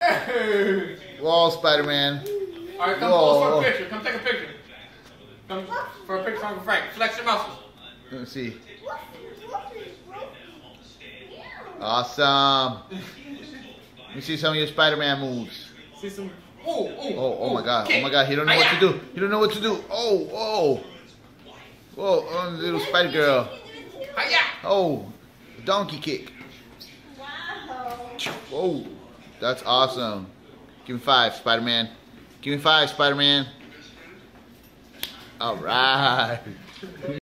Hey. Whoa, Spider-Man. All right, come Whoa, pose for a picture. Come take a picture. Come for a picture Uncle Frank. Flex your muscles. Let me see. Awesome. Let me see some of your Spider-Man moves. See some. Oh, oh, Oh, oh my God. Oh my God. He don't know what to do. He don't know what to do. Oh, whoa. Whoa, oh, little Spider Girl. Hiya. Oh, donkey kick. Whoa, that's awesome. Give me five, Spider-Man. Give me five, Spider-Man. All right.